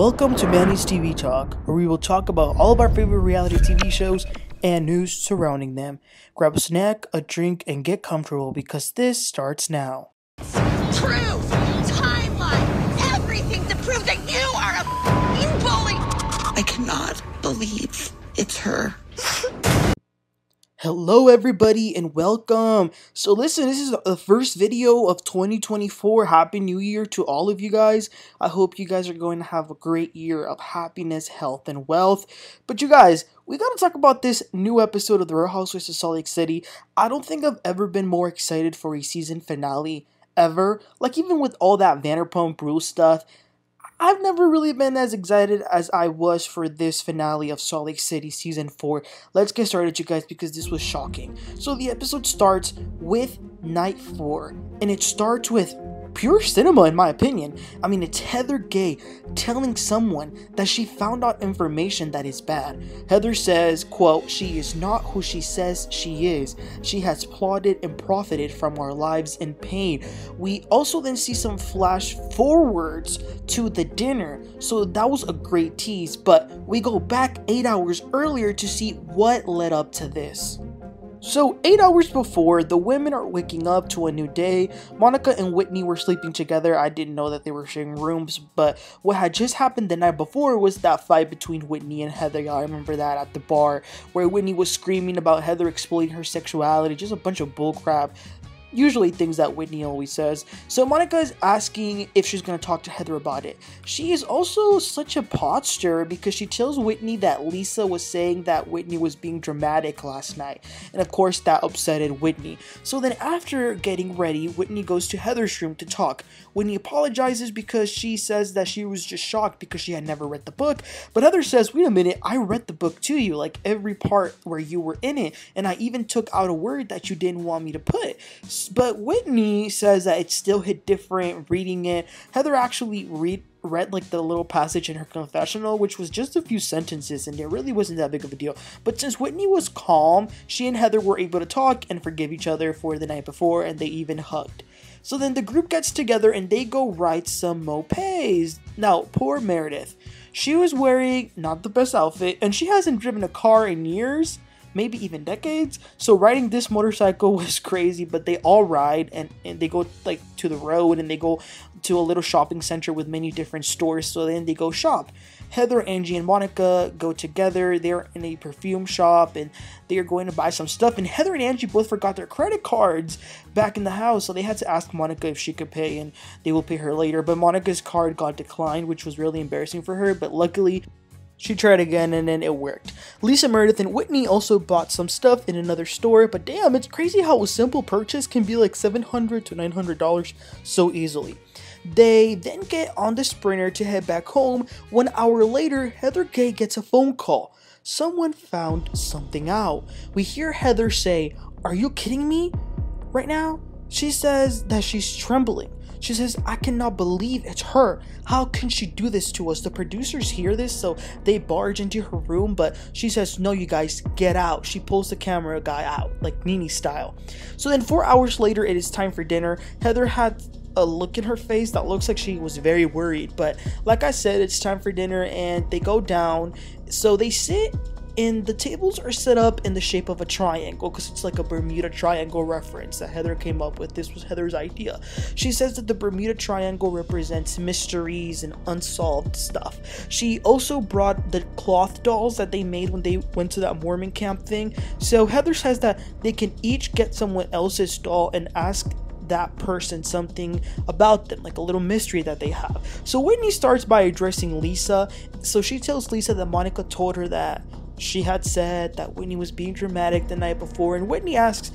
Welcome to Manny's TV Talk, where we will talk about all of our favorite reality TV shows and news surrounding them. Grab a snack, a drink, and get comfortable because this starts now. Proof! Timeline! Everything to prove that you are a f***ing bully! I cannot believe it's her. Hello, everybody, and welcome. So, listen, this is the first video of 2024. Happy New Year to all of you guys. I hope you guys are going to have a great year of happiness, health, and wealth. But, you guys, we got to talk about this new episode of The Real Housewives of Salt Lake City. I don't think I've ever been more excited for a season finale ever. Like, even with all that Vanderpump Rules stuff, I've never really been as excited as I was for this finale of Salt Lake City season 4. Let's get started, you guys, because this was shocking. So, the episode starts with night 4, and it starts with pure cinema in my opinion. I mean, it's Heather Gay telling someone that she found out information that is bad. Heather says, quote, "She is not who she says she is. She has plotted and profited from our lives in pain." We also then see some flash forwards to the dinner. So that was a great tease, but we go back 8 hours earlier to see what led up to this. So, eight hours before, the women are waking up to a new day. Monica and Whitney were sleeping together. I didn't know that they were sharing rooms, but what had just happened the night before was that fight between Whitney and Heather. Y'all remember that at the bar where Whitney was screaming about Heather exploiting her sexuality, just a bunch of bullcrap usually things that Whitney always says. So Monica is asking if she's going to talk to Heather about it. She is also such a pot because she tells Whitney that Lisa was saying that Whitney was being dramatic last night. And of course, that upsetted Whitney. So then, after getting ready, Whitney goes to Heather's room to talk. Whitney apologizes because she says that she was just shocked because she had never read the book. But Heather says, Wait a minute, I read the book to you, like every part where you were in it. And I even took out a word that you didn't want me to put. But Whitney says that it still hit different reading it. Heather actually read read like the little passage in her confessional, which was just a few sentences and it really wasn't that big of a deal. But since Whitney was calm, she and Heather were able to talk and forgive each other for the night before and they even hugged. So then the group gets together and they go ride some mopeds. Now, poor Meredith. She was wearing not the best outfit and she hasn't driven a car in years maybe even decades. So riding this motorcycle was crazy, but they all ride and, and they go like to the road and they go to a little shopping center with many different stores. So then they go shop. Heather, Angie, and Monica go together. They're in a perfume shop and they are going to buy some stuff. And Heather and Angie both forgot their credit cards back in the house, so they had to ask Monica if she could pay, and they will pay her later. But Monica's card got declined, which was really embarrassing for her. But luckily, she tried again and then it worked. Lisa Meredith and Whitney also bought some stuff in another store, but damn, it's crazy how a simple purchase can be like $700 to $900 so easily. They then get on the sprinter to head back home. One hour later, Heather Gay gets a phone call. Someone found something out. We hear Heather say, Are you kidding me? Right now, she says that she's trembling. She says, I cannot believe it's her. How can she do this to us? The producers hear this, so they barge into her room, but she says, No, you guys, get out. She pulls the camera guy out, like Nene style. So then, four hours later, it is time for dinner. Heather had a look in her face that looks like she was very worried, but like I said, it's time for dinner, and they go down. So they sit and the tables are set up in the shape of a triangle because it's like a Bermuda Triangle reference that Heather came up with. This was Heather's idea. She says that the Bermuda Triangle represents mysteries and unsolved stuff. She also brought the cloth dolls that they made when they went to that Mormon camp thing. So Heather says that they can each get someone else's doll and ask that person something about them, like a little mystery that they have. So Whitney starts by addressing Lisa. So she tells Lisa that Monica told her that she had said that Whitney was being dramatic the night before, and Whitney asks,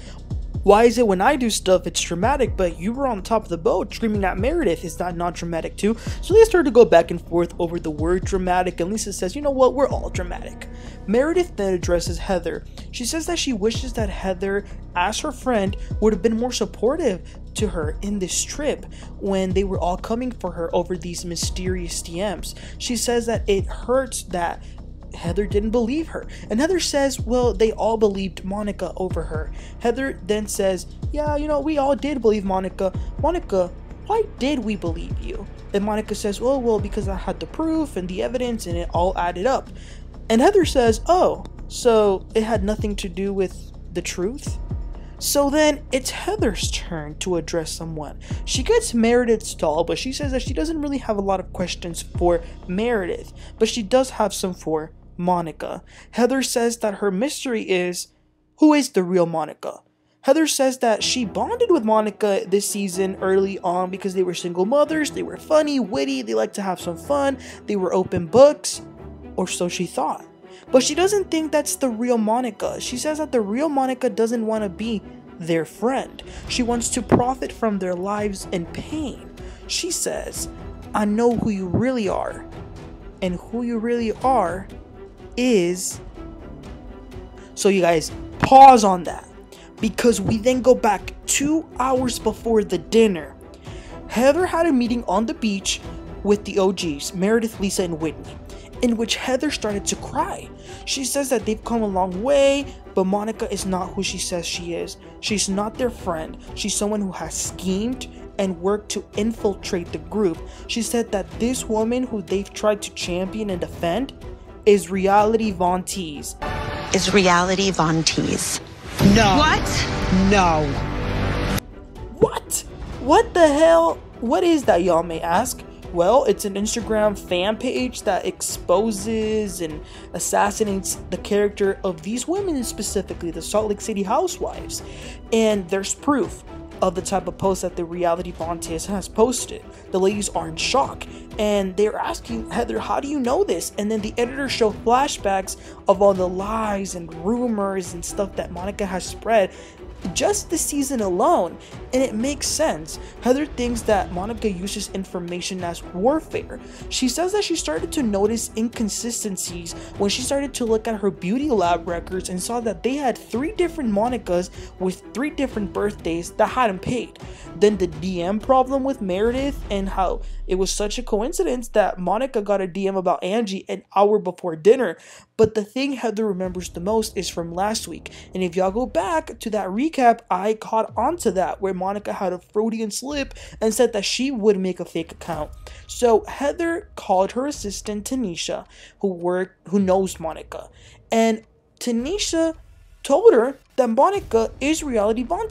why is it when I do stuff it's dramatic, but you were on top of the boat screaming at Meredith? Is that not dramatic too? So they start to go back and forth over the word dramatic, and Lisa says, You know what? We're all dramatic. Meredith then addresses Heather. She says that she wishes that Heather, as her friend, would have been more supportive to her in this trip when they were all coming for her over these mysterious DMs. She says that it hurts that Heather didn't believe her. And Heather says, well, they all believed Monica over her. Heather then says, yeah, you know, we all did believe Monica. Monica why did we believe you? And Monica says, oh, well, because I had the proof and the evidence and it all added up. And Heather says, oh, so it had nothing to do with the truth? So then it's Heather's turn to address someone. She gets Meredith's doll, but she says that she doesn't really have a lot of questions for Meredith, but she does have some for Monica. Heather says that her mystery is who is the real Monica? Heather says that she bonded with Monica this season early on because they were single mothers, they were funny, witty, they liked to have some fun, they were open books, or so she thought. But she doesn't think that's the real Monica. She says that the real Monica doesn't want to be their friend. She wants to profit from their lives and pain. She says, I know who you really are. And who you really are is. So, you guys, pause on that because we then go back two hours before the dinner. Heather had a meeting on the beach with the OGs, Meredith, Lisa, and Whitney, in which Heather started to cry. She says that they've come a long way, but Monica is not who she says she is. She's not their friend. She's someone who has schemed and worked to infiltrate the group. She said that this woman who they've tried to champion and defend is Reality Von Tease. Is reality Von Tease. No. What? No. What? What the hell? What is that, y'all may ask? Well, it's an Instagram fan page that exposes and assassinates the character of these women, specifically the Salt Lake City housewives. And there's proof of the type of post that the reality Von Tease has posted. The ladies are in shock and they're asking Heather, How do you know this? And then the editor show flashbacks of all the lies and rumors and stuff that Monica has spread just this season alone, and it makes sense. Heather thinks that Monica uses information as warfare. She says that she started to notice inconsistencies when she started to look at her beauty lab records and saw that they had three different Monicas with three different birthdays that hadn't paid. Then the DM problem with Meredith and how it was such a coincidence that Monica got a DM about Angie an hour before dinner. But the thing Heather remembers the most is from last week. And if y'all go back to that recap, I caught onto that where Monica had a Freudian slip and said that she would make a fake account. So Heather called her assistant Tanisha, who worked who knows Monica. And Tanisha told her that Monica is reality Von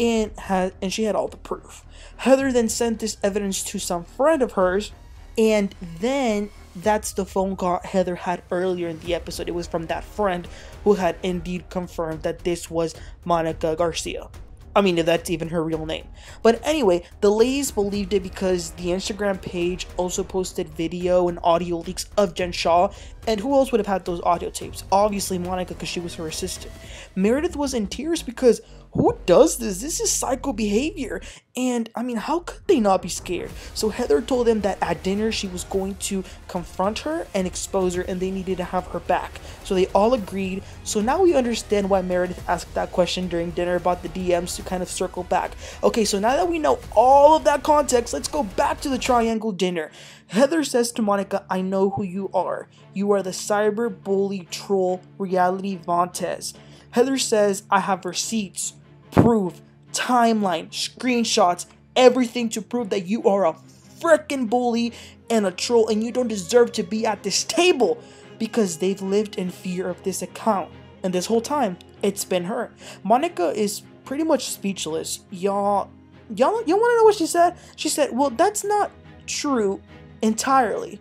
and had and she had all the proof. Heather then sent this evidence to some friend of hers, and then that's the phone call Heather had earlier in the episode. It was from that friend who had indeed confirmed that this was Monica Garcia. I mean, if that's even her real name. But anyway, the ladies believed it because the Instagram page also posted video and audio leaks of Jen Shah, and who else would have had those audio tapes? Obviously, Monica, because she was her assistant. Meredith was in tears because who does this? This is psycho behavior. And I mean, how could they not be scared? So Heather told them that at dinner she was going to confront her and expose her, and they needed to have her back. So they all agreed. So now we understand why Meredith asked that question during dinner about the DMs to kind of circle back. Okay, so now that we know all of that context, let's go back to the triangle dinner. Heather says to Monica, I know who you are. You are the cyber bully troll reality Von Tease. Heather says, I have receipts, proof, timeline, screenshots, everything to prove that you are a freaking bully and a troll and you don't deserve to be at this table because they've lived in fear of this account. And this whole time, it's been her. Monica is pretty much speechless. Y'all, y'all, y'all want to know what she said? She said, "Well, that's not true entirely."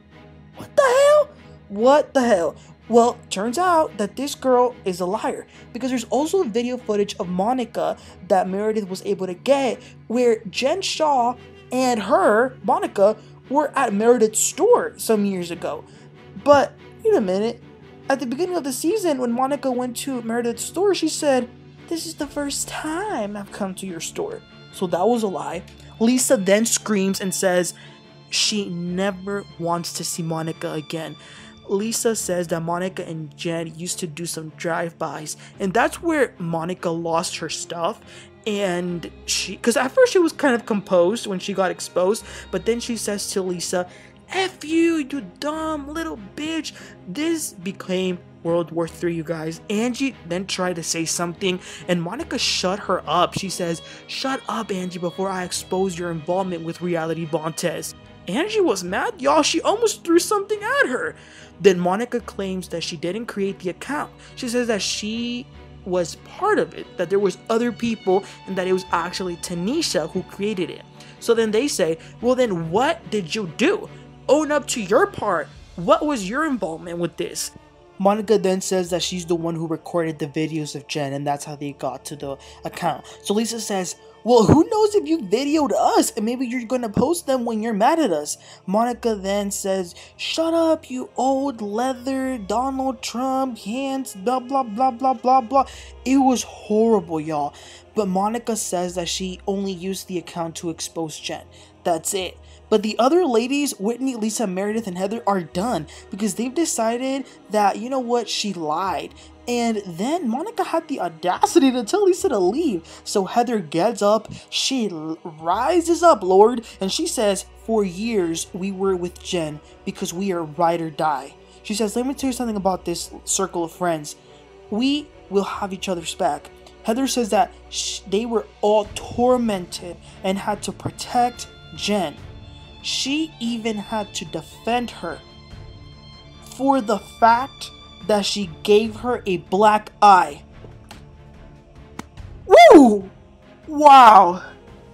What the hell? What the hell? Well, turns out that this girl is a liar because there's also video footage of Monica that Meredith was able to get where Jen Shah and her, Monica, were at Meredith's store some years ago. But wait a minute. At the beginning of the season, when Monica went to Meredith's store, she said, This is the first time I've come to your store. So that was a lie. Lisa then screams and says she never wants to see Monica again. Lisa says that Monica and Jen used to do some drive-bys, and that's where Monica lost her stuff. And she, because at first she was kind of composed when she got exposed, but then she says to Lisa, F you, you dumb little bitch. This became World War III, you guys. Angie then tried to say something, and Monica shut her up. She says, Shut up, Angie, before I expose your involvement with Reality Von Tease. Angie was mad, y'all. She almost threw something at her. Then Monica claims that she didn't create the account. She says that she was part of it, that there was other people, and that it was actually Tanisha who created it. So then they say, well then what did you do? Own up to your part. What was your involvement with this? Monica then says that she's the one who recorded the videos of Jen and that's how they got to the account. So Lisa says, well, who knows if you videoed us and maybe you're gonna post them when you're mad at us. Monica then says, Shut up, you old leather Donald Trump hands, blah blah blah blah blah blah. It was horrible, y'all. But Monica says that she only used the account to expose Jen. That's it. But the other ladies, Whitney, Lisa, Meredith, and Heather, are done because they've decided that, you know what, she lied. And then Monica had the audacity to tell Lisa to leave. So Heather gets up, she rises up, Lord, and she says, For years we were with Jen because we are ride or die. She says, Let me tell you something about this circle of friends. We will have each other's back. Heather says that they were all tormented and had to protect Jen. She even had to defend her for the fact that she gave her a black eye. Woo! Wow.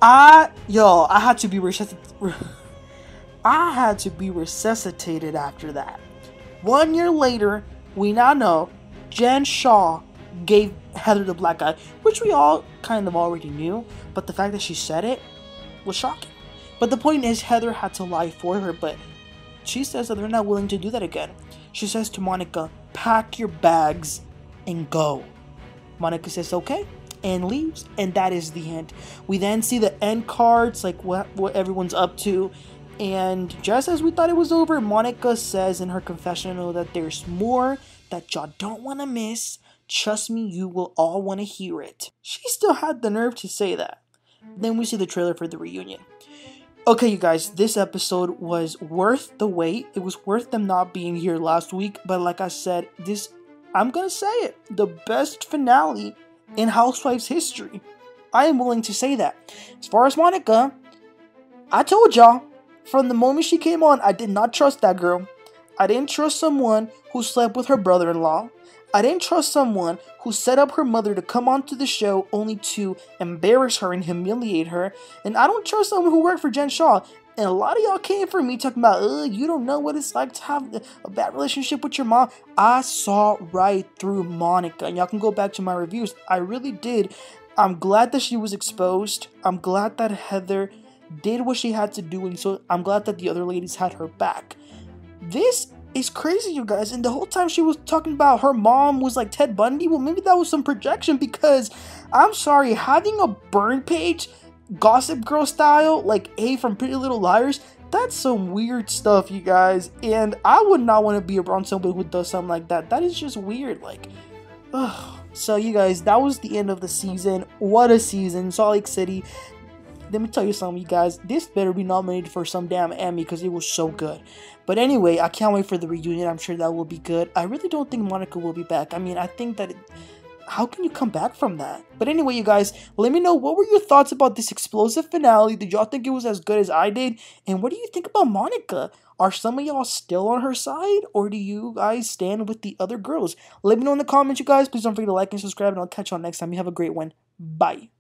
I yo, I had to be resuscitated. I had to be resuscitated after that. One year later, we now know Jen Shah gave Heather the black eye, which we all kind of already knew, but the fact that she said it was shocking. But the point is, Heather had to lie for her, but she says that they're not willing to do that again. She says to Monica, pack your bags and go. Monica says, okay, and leaves, and that is the end. We then see the end cards, like what, what everyone's up to. And just as we thought it was over, Monica says in her confessional that there's more that y'all don't want to miss. Trust me, you will all want to hear it. She still had the nerve to say that. Then we see the trailer for the reunion. Okay, you guys, this episode was worth the wait. It was worth them not being here last week, but like I said, this, I'm gonna say it, the best finale in Housewives history. I am willing to say that. As far as Monica, I told y'all from the moment she came on, I did not trust that girl. I didn't trust someone who slept with her brother in law. I didn't trust someone who set up her mother to come onto the show only to embarrass her and humiliate her. And I don't trust someone who worked for Jen Shah. And a lot of y'all came for me talking about, Ugh, you don't know what it's like to have a bad relationship with your mom. I saw right through Monica. And y'all can go back to my reviews. I really did. I'm glad that she was exposed. I'm glad that Heather did what she had to do. And so I'm glad that the other ladies had her back. This is crazy, you guys. And the whole time she was talking about her mom was like Ted Bundy. Well, maybe that was some projection because I'm sorry, having a burn page, Gossip Girl style, like A from Pretty Little Liars, that's some weird stuff, you guys. And I would not want to be around somebody who does something like that. That is just weird. Like, ugh. So, you guys, that was the end of the season. What a season. Salt Lake City let me tell you something, you guys. This better be nominated for some damn Emmy because it was so good. But anyway, I can't wait for the reunion. I'm sure that will be good. I really don't think Monica will be back. I mean, I think that. It, how can you come back from that? But anyway, you guys, let me know what were your thoughts about this explosive finale. Did y'all think it was as good as I did? And what do you think about Monica? Are some of y'all still on her side, or do you guys stand with the other girls? Let me know in the comments, you guys. Please don't forget to like and subscribe, and I'll catch y'all next time. You have a great one. Bye.